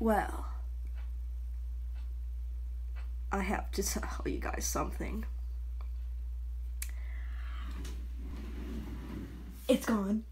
Well, I have to tell you guys something. It's gone.